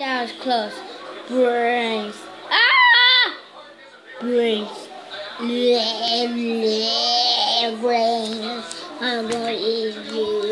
That was close. Brains. Ah! Brains. Brains. I'm gonna eat you.